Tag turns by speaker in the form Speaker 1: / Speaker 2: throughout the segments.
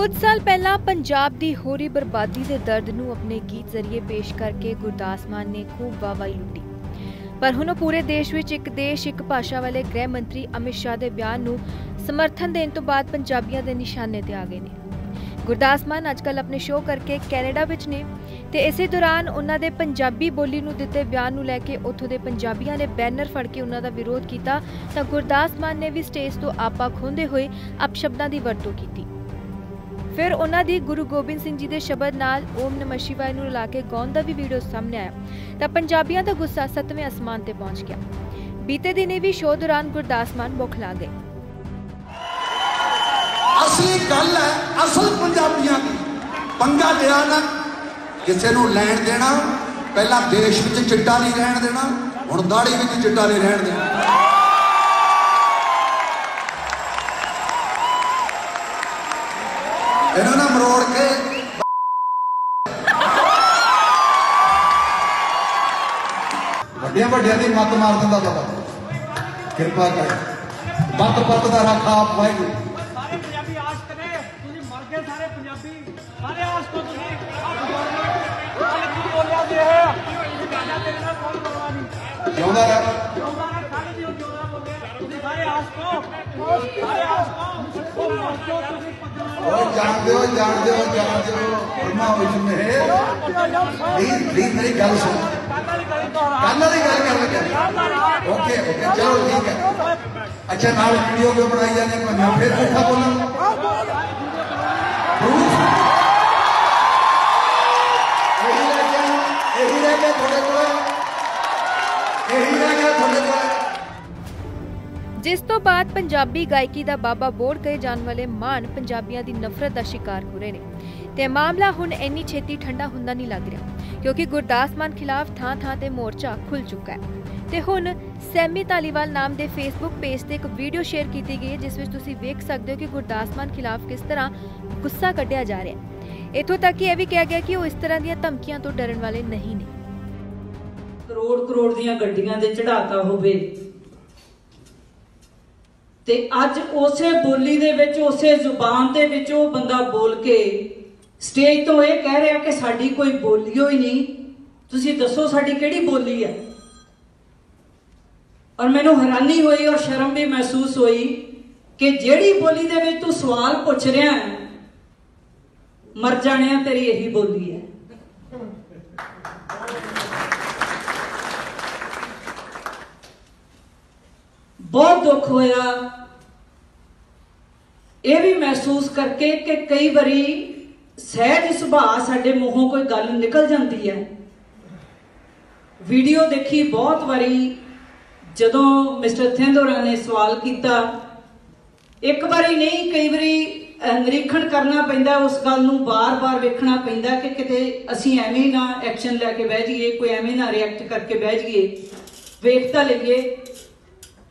Speaker 1: ਕੁਝ ਸਾਲ ਪਹਿਲਾਂ ਪੰਜਾਬ ਦੀ ਹੋਰੀ ਬਰਬਾਦੀ ਦੇ ਦਰਦ ਨੂੰ ਆਪਣੇ ਗੀਤ ਜ਼ਰੀਏ ਪੇਸ਼ ਕਰਕੇ ਗੁਰਦਾਸ ਮਾਨ ਨੇ ਖੂਬ ਵਾਹਵਾਈ ਲੁੱਟੀ। ਪਰ ਹੁਣ ਉਹ ਪੂਰੇ ਦੇਸ਼ ਵਿੱਚ ਇੱਕ ਦੇਸ਼, ਇੱਕ ਭਾਸ਼ਾ ਵਾਲੇ ਗ੍ਰਹਿ ਮੰਤਰੀ ਅਮਿਤ ਸ਼ਾਹ ਦੇ ਬਿਆਨ ਨੂੰ ਸਮਰਥਨ ਦੇਣ ਤੋਂ ਬਾਅਦ ਪੰਜਾਬੀਆਂ ਦੇ ਨਿਸ਼ਾਨੇ ਤੇ ਆ ਗਏ ਨੇ। ਗੁਰਦਾਸ ਮਾਨ ਅੱਜਕੱਲ ਆਪਣੇ ਸ਼ੋਅ ਕਰਕੇ ਕੈਨੇਡਾ ਵਿੱਚ ਨੇ ਤੇ ਇਸੇ ਦੌਰਾਨ ਉਹਨਾਂ ਦੇ ਪੰਜਾਬੀ ਬੋਲੀ ਨੂੰ ਦਿੱਤੇ ਬਿਆਨ ਨੂੰ ਲੈ ਕੇ ਉੱਥੋਂ ਦੇ ਪੰਜਾਬੀਆਂ ਨੇ ਬੈਨਰ ਫੜ ਕੇ ਉਹਨਾਂ ਦਾ ਵਿਰੋਧ ਕੀਤਾ ਤਾਂ ਗੁਰਦਾਸ ਮਾਨ ਨੇ ਵੀ ਸਟੇਜ ਤੋਂ ਆਪਾ ਖੋਹਦੇ ਹੋਏ ਅਪਸ਼ਬਦਾਂ ਦੀ ਵਰਤੋਂ ਕੀਤੀ। ਫਿਰ ਉਹਨਾਂ ਦੀ ਗੁਰੂ ਗੋਬਿੰਦ ਸਿੰਘ ਜੀ ਦੇ ਸ਼ਬਦ ਨਾਲ ਓਮ ਨਮः ਸ਼ਿਵਾय ਨੂੰ ਲਾ ਕੇ ਗਾਉਣ ਦਾ ਵੀ ਵੀਡੀਓ ਸਾਹਮਣੇ ਆਇਆ। ਤਾਂ ਪੰਜਾਬੀਆਂ ਦਾ ਗੁੱਸਾ ਸੱਤਵੇਂ ਅਸਮਾਨ ਤੇ ਪਹੁੰਚ ਗਿਆ। ਬੀਤੇ ਦਿਨੇ ਵੀ ਸ਼ੋਅ ਦੌਰਾਨ ਗੁਰਦਾਸ ਮਾਨ ਬੋਖਲਾ ਗਏ।
Speaker 2: ਅਸਲੀ ਗੱਲ ਹੈ, ਅਸਲ ਪੰਜਾਬੀਆਂ ਦੀ। ਪੰਗਾ ਲਿਆ ਨਾ, ਕਿਸੇ ਨੂੰ ਲੈਣ ਦੇਣਾ, ਪਹਿਲਾਂ ਦੇਸ਼ ਵਿੱਚ ਚਿੱਟਾ ਨਹੀਂ ਰਹਿਣ ਦੇਣਾ, ਹੁਣ ਦਾੜੀ ਵਿੱਚ ਚਿੱਟਾ ਨਹੀਂ ਰਹਿਣ ਦੇਣਾ। ਇਹਨਾਂ ਨਾਲ ਮਰੋੜ ਕੇ
Speaker 3: ਵੱਡਿਆਂ ਵੱਡਿਆਂ ਦੀ ਮੱਤ ਮਾਰ ਦਿੰਦਾ ਬਾਬਾ। ਕਿਰਪਾ ਕਰ। ਮੱਤ ਪੱਤ ਦਾ ਰੱਖਾ ਆਪ ਵਾਹਿਗੁਰੂ।
Speaker 4: ਸਾਰੇ ਪੰਜਾਬੀ ਆਸ਼ਕ ਨੇ ਤੁਸੀਂ ਮਰ ਗਏ ਸਾਰੇ ਪੰਜਾਬੀ। ਸਾਰੇ ਆਸ਼ਕ ਹੋ ਤੁਸੀਂ। ਆਪ ਗਵਰਨਮੈਂਟ ਹਾਲੇ ਕੀ ਬੋਲਿਆ ਜੀ ਇਹ। ਗਾਣਾ ਤੇਰੇ ਨਾਲ ਕੌਣ ਕਰਵਾ ਨਹੀਂ।
Speaker 3: ਜਿਉਂਦਾ ਰਹਿ।
Speaker 4: ਤੁਸੀਂ ਸਾਰੇ ਆਸ਼ਕ ਹੋ ਸਾਰੇ ਆਸ਼ਕ ਹੋ ਉਹ ਮਰਜੋ ਤੁਸੀਂ ਪੱਗਾਂ
Speaker 3: ਉਹ ਜਾਣਦੇ ਹੋ ਜਾਣਦੇ ਹੋ ਜਾਣਦੇ ਹੋ ਪਰਮਾ ਵਿੱਚ ਮੇ ਪਲੀਜ਼ ਪਲੀਜ਼ ਮੇਰੀ ਗੱਲ ਸੁਣ
Speaker 4: ਕਾਹਦਾ ਨਹੀਂ ਕਰੀ ਤੋਰਾ
Speaker 3: ਕੱਲ ਦੀ ਗੱਲ ਕਰ ਲੱਗਾ ਓਕੇ ਓਕੇ ਚਲੋ ਠੀਕ ਹੈ ਅੱਛਾ ਨਾਲ ਵੀਡੀਓ
Speaker 1: ਜਿਸ ਤੋਂ ਬਾਅਦ ਪੰਜਾਬੀ ਗਾਇਕੀ ਦਾ ਬਾਬਾ ਬੋੜ ਕਹੇ ਜਾਣ ਵਾਲੇ ਮਾਨ ਪੰਜਾਬੀਆਂ ਦੀ ਨਫ਼ਰਤ ਦਾ ਸ਼ਿਕਾਰ ਹੋ ਰਹੇ ਨੇ। ਤੇ ਮਾਮਲਾ ਹੁਣ ਇੰਨੀ ਛੇਤੀ ਠੰਡਾ ਹੁੰਦਾ ਨਹੀਂ ਲੱਗ ਰਿਹਾ, ਕਿਉਂਕਿ ਗੁਰਦਾਸ ਮਾਨ ਖਿਲਾਫ ਥਾਂ-ਥਾਂ ਤੇ ਮੋਰਚਾ ਖੁੱਲ ਚੁੱਕਾ ਹੈ। ਤੇ ਹੁਣ ਸੈਮੀ ਧਾਲੀਵਾਲ ਨਾਮ ਦੇ ਫੇਸਬੁੱਕ ਪੇਜ ਤੇ ਇੱਕ ਵੀਡੀਓ ਸ਼ੇਅਰ ਕੀਤੀ ਗਈ ਹੈ, ਜਿਸ ਵਿੱਚ ਤੁਸੀਂ ਵੇਖ ਸਕਦੇ ਹੋ ਕਿ ਗੁਰਦਾਸ ਮਾਨ ਖਿਲਾਫ ਕਿਸ ਤਰ੍ਹਾਂ ਗੁੱਸਾ ਕੱਢਿਆ ਜਾ ਰਿਹਾ ਹੈ। ਇਥੋਂ ਤੱਕ ਕਿ ਇਹ ਵੀ ਕਿਹਾ ਗਿਆ ਕਿ ਉਹ ਇਸ ਤਰ੍ਹਾਂ ਦੀਆਂ ਧਮਕੀਆਂ ਤੋਂ ਡਰਨ ਵਾਲੇ ਨਹੀਂ ਨੇ।
Speaker 5: ਕਰੋੜ ਕਰੋੜ ਦੀਆਂ ਗੱਡੀਆਂ ਦੇ ਚੜਾਤਾ ਹੋਵੇ ਤੇ ਅੱਜ ਉਸੇ ਬੋਲੀ ਦੇ ਵਿੱਚ, ਉਸੇ ਜ਼ੁਬਾਨ ਦੇ ਵਿੱਚ ਉਹ ਬੰਦਾ ਬੋਲ ਕੇ ਸਟੇਜ ਤੋਂ ਇਹ ਕਹਿ ਰਿਹਾ ਕਿ ਸਾਡੀ ਕੋਈ ਬੋਲੀਓ ਹੀ ਨਹੀਂ। ਤੁਸੀਂ ਦੱਸੋ ਸਾਡੀ ਕਿਹੜੀ ਬੋਲੀ ਹੈ? ਔਰ ਮੈਨੂੰ ਹੈਰਾਨੀ ਹੋਈ ਔਰ ਸ਼ਰਮ ਵੀ ਮਹਿਸੂਸ ਹੋਈ ਕਿ ਜਿਹੜੀ ਬੋਲੀ ਦੇ ਵਿੱਚ ਤੂੰ ਸਵਾਲ ਪੁੱਛ ਰਿਹਾ ਹੈ, ਮਰ ਜਾਣਿਆ ਤੇਰੀ ਇਹੀ ਬੋਲੀ ਹੈ ਬਹੁਤ ਦੁੱਖ ਹੋਇਆ। ਇਹ ਵੀ ਮਹਿਸੂਸ ਕਰਕੇ ਕਿ ਕਈ ਵਾਰੀ ਸਹਿਜ ਸੁਭਾਅ ਸਾਡੇ ਮੂੰਹੋਂ ਕੋਈ ਗੱਲ ਨਿਕਲ ਜਾਂਦੀ ਹੈ। ਵੀਡੀਓ ਦੇਖੀ ਬਹੁਤ ਵਾਰੀ ਜਦੋਂ ਮਿਸਟਰ ਥਿੰਦੋਰਾ ਨੇ ਸਵਾਲ ਕੀਤਾ, ਇੱਕ ਵਾਰੀ ਨਹੀਂ, ਕਈ ਵਾਰੀ ਨਿਰੀਖਣ ਕਰਨਾ ਪੈਂਦਾ, ਉਸ ਗੱਲ ਨੂੰ ਬਾਰ-ਬਾਰ ਵੇਖਣਾ ਪੈਂਦਾ ਕਿ ਕਿਤੇ ਅਸੀਂ ਐਵੇਂ ਨਾ ਐਕਸ਼ਨ ਲੈ ਕੇ ਬਹਿ ਜਾਈਏ, ਕੋਈ ਐਵੇਂ ਨਾ ਰਿਐਕਟ ਕਰਕੇ ਬਹਿ ਜਾਈਏ, ਵੇਖ ਤਾਂ ਲਈਏ।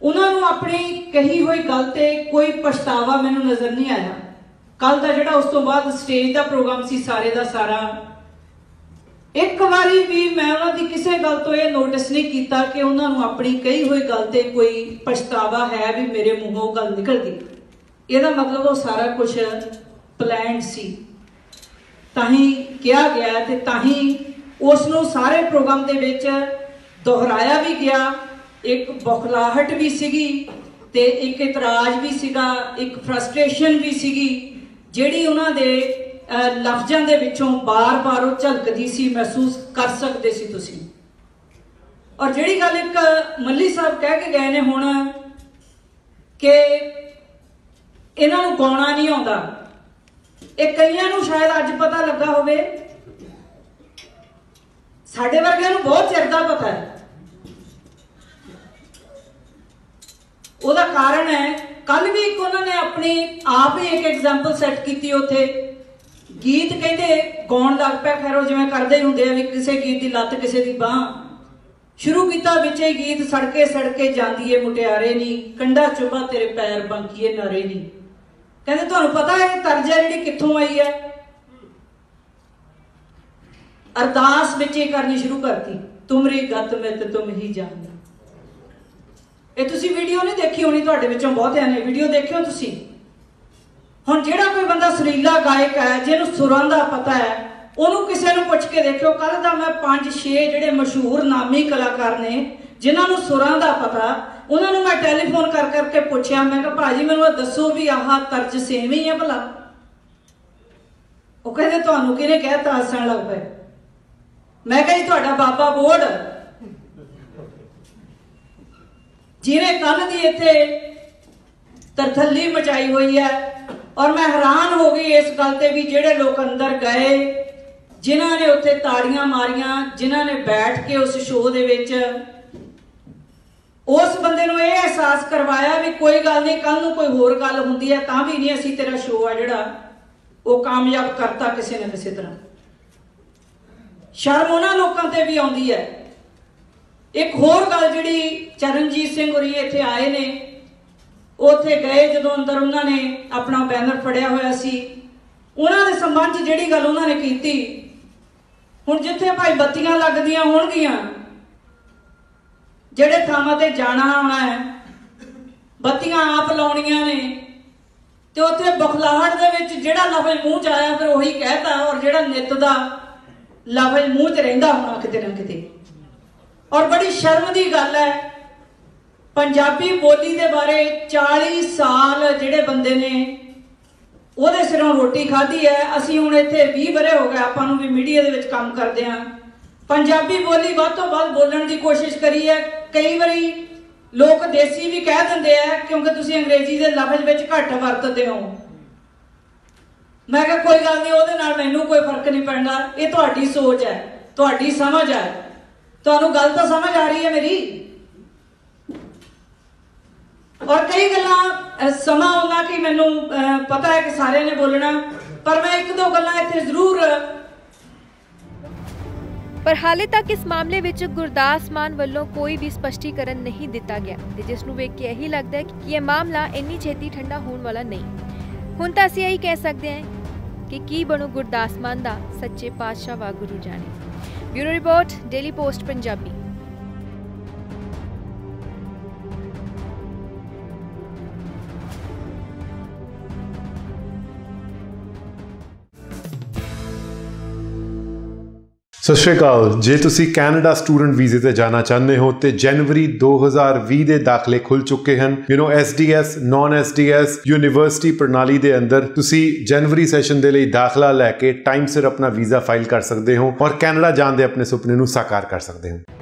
Speaker 5: ਉਹਨਾਂ ਨੂੰ ਆਪਣੀ ਕਹੀ ਹੋਈ ਗੱਲ ਤੇ ਕੋਈ ਪਛਤਾਵਾ ਮੈਨੂੰ ਨਜ਼ਰ ਨਹੀਂ ਆਇਆ। ਕੱਲ ਦਾ ਜਿਹੜਾ ਉਸ ਤੋਂ ਬਾਅਦ ਸਟੇਜ ਦਾ ਪ੍ਰੋਗਰਾਮ ਸੀ ਸਾਰੇ ਦਾ ਸਾਰਾ, ਇੱਕ ਵਾਰੀ ਵੀ ਮੈਂ ਉਹਨਾਂ ਦੀ ਕਿਸੇ ਗੱਲ ਤੋਂ ਇਹ ਨੋਟਿਸ ਨਹੀਂ ਕੀਤਾ ਕਿ ਉਹਨਾਂ ਨੂੰ ਆਪਣੀ ਕਹੀ ਹੋਈ ਗੱਲ ਤੇ ਕੋਈ ਪਛਤਾਵਾ ਹੈ ਵੀ ਮੇਰੇ ਮੂੰਹੋਂ ਗੱਲ ਨਿਕਲਦੀ ਇਹਦਾ ਮਤਲਬ ਉਹ ਸਾਰਾ ਕੁਝ ਪਲਾਨਡ ਸੀ। ਤਾਂ ਹੀ ਕਿਹਾ ਗਿਆ ਤੇ ਤਾਂ ਹੀ ਉਸ ਨੂੰ ਸਾਰੇ ਪ੍ਰੋਗਰਾਮ ਦੇ ਵਿੱਚ ਦੁਹਰਾਇਆ ਵੀ ਗਿਆ ਇੱਕ ਬੁਖਲਾਹਟ ਵੀ ਸੀਗੀ ਤੇ ਇੱਕ ਇਤਰਾਜ਼ ਵੀ ਸੀਗਾ, ਇੱਕ ਫਰਸਟ੍ਰੇਸ਼ਨ ਵੀ ਸੀਗੀ, ਜਿਹੜੀ ਉਹਨਾਂ ਦੇ ਲਫ਼ਜ਼ਾਂ ਦੇ ਵਿੱਚੋਂ ਬਾਰ-ਬਾਰ ਉਹ ਝਲਕਦੀ ਸੀ, ਮਹਿਸੂਸ ਕਰ ਸਕਦੇ ਸੀ ਤੁਸੀਂ। ਔਰ ਜਿਹੜੀ ਗੱਲ ਇੱਕ ਮੱਲੀ ਸਾਹਿਬ ਕਹਿ ਕੇ ਗਏ ਨੇ ਹੁਣ ਕਿ ਇਹਨਾਂ ਨੂੰ ਗਾਉਣਾ ਨਹੀਂ ਆਉਂਦਾ। ਇਹ ਕਈਆਂ ਨੂੰ ਸ਼ਾਇਦ ਅੱਜ ਪਤਾ ਲੱਗਾ ਹੋਵੇ। ਸਾਡੇ ਵਰਗਿਆਂ ਨੂੰ ਬਹੁਤ ਚਿਰ ਦਾ ਪਤਾ ਹੈ। ਉਹਦਾ ਕਾਰਨ ਹੈ ਕੱਲ ਵੀ ਇੱਕ ਉਹਨਾਂ ਨੇ ਆਪਣੀ ਆਪ ਹੀ ਇੱਕ ਐਗਜ਼ਾਮਪਲ ਸੈੱਟ ਕੀਤੀ ਉੱਥੇ। ਗੀਤ ਕਹਿੰਦੇ, ਗਾਉਣ ਲੱਗ ਪਿਆ, ਖੈਰ ਉਹ ਜਿਵੇਂ ਕਰਦੇ ਹੁੰਦੇ ਆ ਵੀ ਕਿਸੇ ਗੀਤ ਦੀ ਲੱਤ ਕਿਸੇ ਦੀ ਬਾਹ। ਸ਼ੁਰੂ ਕੀਤਾ ਵਿੱਚ ਗੀਤ, ਸੜਕੇ ਸੜਕੇ ਜਾਂਦੀ ਏ ਮੁਟਿਆਰੇ ਨਹੀਂ ਕੰਡਾ ਚੁਬਾ ਤੇਰੇ ਪੈਰ ਬੰਕੀਏ ਨਾਰੇ ਨੀ। ਕਹਿੰਦੇ ਤੁਹਾਨੂੰ ਪਤਾ ਹੈ ਇਹ ਤਰਜ ਜਿਹੜੀ ਕਿੱਥੋਂ ਆਈ ਹੈ? ਅਰਦਾਸ ਵਿੱਚ ਇਹ ਕਰਨੀ ਸ਼ੁਰੂ ਕਰਤੀ, ਤੁਮਰੀ ਗਤ ਮਿਤ ਤੁਮ ਹੀ ਜਾਣਦਾ। ਇਹ ਤੁਸੀਂ ਵੀਡੀਓ ਨਹੀਂ ਦੇਖੀ ਹੋਣੀ ਤੁਹਾਡੇ ਵਿੱਚੋਂ ਬਹੁਤਿਆਂ ਨੇ ਵੀਡੀਓ ਦੇਖਿਓ ਤੁਸੀਂ? ਹੁਣ ਜਿਹੜਾ ਕੋਈ ਬੰਦਾ ਸੁਰੀਲਾ ਗਾਇਕ ਹੈ, ਜਿਹਨੂੰ ਸੁਰਾਂ ਦਾ ਪਤਾ ਹੈ, ਉਹਨੂੰ ਕਿਸੇ ਨੂੰ ਪੁੱਛ ਕੇ ਦੇਖਿਓ ਕੱਲ ਦਾ ਮੈਂ 5-6 ਜਿਹੜੇ ਮਸ਼ਹੂਰ ਨਾਮੀ ਕਲਾਕਾਰ ਨੇ, ਜਿਨ੍ਹਾਂ ਨੂੰ ਸੁਰਾਂ ਦਾ ਪਤਾ, ਉਹਨਾਂ ਨੂੰ ਮੈਂ ਟੈਲੀਫੋਨ ਕਰ ਕਰਕੇ ਪੁੱਛਿਆ, ਮੈਂ ਕਿਹਾ, ਭਾਜੀ, ਮੈਨੂੰ ਇਹ ਦੱਸੋ ਵੀ ਆਹ ਤਰਜ ਸੇਮ ਹੀ ਹੈ ਭਲਾ? ਉਹ ਕਹਿੰਦੇ, ਤੁਹਾਨੂੰ ਕਿਹਨੇ ਕਹਿਤਾ, ਹੱਸਣ ਲੱਗ ਪਏ? ਮੈਂ ਕਿਹਾ, ਜੀ, ਤੁਹਾਡਾ ਬਾਬਾ ਬੋੜ ਜਿਹਨੇ ਕੱਲ ਦੀ ਇੱਥੇ ਤਰਥੱਲੀ ਮਚਾਈ ਹੋਈ ਹੈ, ਔਰ ਮੈਂ ਹੈਰਾਨ ਹੋ ਗਈ ਇਸ ਗੱਲ ਤੇ ਵੀ ਜਿਹੜੇ ਲੋਕ ਅੰਦਰ ਗਏ, ਜਿਨ੍ਹਾਂ ਨੇ ਉੱਥੇ ਤਾੜੀਆਂ ਮਾਰੀਆਂ, ਜਿਨ੍ਹਾਂ ਨੇ ਬੈਠ ਕੇ ਉਸ ਸ਼ੋਅ ਦੇ ਵਿੱਚ, ਉਸ ਬੰਦੇ ਨੂੰ ਇਹ ਅਹਿਸਾਸ ਕਰਵਾਇਆ ਵੀ ਕੋਈ ਗੱਲ ਨਹੀਂ ਕੱਲ ਨੂੰ ਕੋਈ ਹੋਰ ਗੱਲ ਹੁੰਦੀ ਹੈ, ਤਾਂ ਵੀ ਨਹੀਂ ਅਸੀਂ ਤੇਰਾ ਸ਼ੋਅ ਆ ਜਿਹੜਾ ਉਹ ਕਾਮਯਾਬ ਕਰਤਾ ਕਿਸੇ ਨਾ ਕਿਸੇ ਤਰ੍ਹਾਂ। ਸ਼ਰਮ ਉਹਨਾਂ ਲੋਕਾਂ ਤੇ ਵੀ ਆਉਂਦੀ ਹੈ। ਇੱਕ ਹੋਰ ਗੱਲ ਜਿਹੜੀ ਚਰਨਜੀਤ ਸਿੰਘ ਹੋਰੀ ਇੱਥੇ ਆਏ ਨੇ, ਉੱਥੇ ਗਏ ਜਦੋਂ ਅੰਦਰ ਉਹਨਾਂ ਨੇ ਆਪਣਾ ਬੈਨਰ ਫੜਿਆ ਹੋਇਆ ਸੀ। ਉਹਨਾਂ ਦੇ ਸੰਬੰਧ 'ਚ ਜਿਹੜੀ ਗੱਲ ਉਹਨਾਂ ਨੇ ਕੀਤੀ, ਹੁਣ ਜਿੱਥੇ ਭਾਈ ਬੱਤੀਆਂ ਲੱਗਦੀਆਂ ਹੋਣਗੀਆਂ, ਜਿਹੜੇ ਥਾਵਾਂ ਤੇ ਜਾਣਾ ਆਉਣਾ ਹੈ, ਬੱਤੀਆਂ ਆਪ ਲਾਉਣੀਆਂ ਨੇ, ਤੇ ਉੱਥੇ ਬਖਲਾਹਟ ਦੇ ਵਿੱਚ ਜਿਹੜਾ ਲਫ਼ਜ਼ ਮੂੰਹ 'ਚ ਆਇਆ, ਫਿਰ ਉਹੀ ਕਹਿਤਾ ਔਰ ਜਿਹੜਾ ਨਿੱਤ ਦਾ ਲਫ਼ਜ਼ ਮੂੰਹ 'ਚ ਰਹਿੰਦਾ ਹੋਣਾ ਕਿਤੇ ਨਾ ਕਿਤੇ। ਔਰ ਬੜੀ ਸ਼ਰਮ ਦੀ ਗੱਲ ਹੈ। ਪੰਜਾਬੀ ਬੋਲੀ ਦੇ ਬਾਰੇ 40 ਸਾਲ ਜਿਹੜੇ ਬੰਦੇ ਨੇ ਉਹਦੇ ਸਿਰੋਂ ਰੋਟੀ ਖਾਧੀ ਹੈ। ਅਸੀਂ ਹੁਣ ਇੱਥੇ 20 ਬਰੇ ਹੋ ਗਏ, ਆਪਾਂ ਨੂੰ ਵੀ ਮੀਡੀਆ ਦੇ ਵਿੱਚ ਕੰਮ ਕਰਦੇ ਆਂ ਪੰਜਾਬੀ ਬੋਲੀ ਵੱਧ ਤੋਂ ਵੱਧ ਬੋਲਣ ਦੀ ਕੋਸ਼ਿਸ਼ ਕਰੀ ਹੈ। ਕਈ ਵਾਰੀ ਲੋਕ ਦੇਸੀ ਵੀ ਕਹਿ ਦਿੰਦੇ ਆ, ਕਿਉਂਕਿ ਤੁਸੀਂ ਅੰਗਰੇਜ਼ੀ ਦੇ ਲਫ਼ਜ਼ ਵਿੱਚ ਘੱਟ ਵਰਤਦੇ ਹੋ। ਮੈਂ ਕਿਹਾ, ਕੋਈ ਗੱਲ ਨਹੀਂ, ਉਹਦੇ ਨਾਲ ਮੈਨੂੰ ਕੋਈ ਫ਼ਰਕ ਨਹੀਂ ਪੈਂਦਾ। ਇਹ ਤੁਹਾਡੀ ਸੋਚ ਹੈ, ਤੁਹਾਡੀ ਸਮਝ ਹੈ। ਤੁਹਾਨੂੰ ਗੱਲ ਤਾਂ ਸਮਝ ਆ ਰਹੀ ਹੈ ਮੇਰੀ? ਔਰ ਕਈ ਗੱਲਾਂ ਸਮਾਂ ਆਉਂਦਾ ਕਿ ਮੈਨੂੰ ਪਤਾ ਹੈ ਕਿ ਸਾਰਿਆਂ ਨੇ ਬੋਲਣਾ, ਪਰ ਮੈਂ ਇੱਕ ਦੋ ਗੱਲਾਂ ਇੱਥੇ ਜ਼ਰੂਰ,
Speaker 1: ਪਰ ਹਾਲੇ ਤੱਕ ਇਸ ਮਾਮਲੇ ਵਿੱਚ ਗੁਰਦਾਸ ਮਾਨ ਵੱਲੋਂ ਕੋਈ ਵੀ ਸਪਸ਼ਟੀਕਰਨ ਨਹੀਂ ਦਿੱਤਾ ਗਿਆ ਤੇ ਜਿਸ ਨੂੰ ਵੇਖ ਕੇ ਇਹੀ ਲੱਗਦਾ ਹੈ ਕਿ ਇਹ ਮਾਮਲਾ ਇੰਨੀ ਛੇਤੀ ਠੰਡਾ ਹੋਣ ਵਾਲਾ ਨਹੀਂ। ਹੁਣ ਤਾਂ ਅਸੀਂ ਇਹੀ ਕਹਿ ਸਕਦੇ ਹਾਂ ਕਿ ਕੀ ਬਣੂ ਗੁਰਦਾਸ ਮਾਨ ਦਾ ਸੱਚੇ ਪਾਤਸ਼ਾਹ ਵਾਗੁਰੂ ਜਾਣੇ bureau report daily post Punjabi.
Speaker 6: ਸਤਿ ਸ਼੍ਰੀ ਅਕਾਲ। ਜੇ ਤੁਸੀਂ ਕੈਨੇਡਾ ਸਟੂਡੈਂਟ ਵੀਜ਼ੇ ਤੇ ਜਾਣਾ ਚਾਹੁੰਦੇ ਹੋ, ਤੇ ਜਨਵਰੀ 2020 ਦੇ ਦਾਖਲੇ ਖੁੱਲ ਚੁੱਕੇ ਹਨ। You know SDS non SDS university ਪ੍ਰਣਾਲੀ ਦੇ ਅੰਦਰ ਤੁਸੀਂ ਜਨਵਰੀ ਸੈਸ਼ਨ ਦੇ ਲਈ ਦਾਖਲਾ ਲੈ ਕੇ ਟਾਈਮ ਸਿਰ ਆਪਣਾ ਵੀਜ਼ਾ ਫਾਈਲ ਕਰ ਸਕਦੇ ਹੋ ਔਰ ਕੈਨੇਡਾ ਜਾਣ ਦੇ ਆਪਣੇ ਸੁਪਨੇ ਨੂੰ ਸਾਕਾਰ ਕਰ ਸਕਦੇ ਹੋ।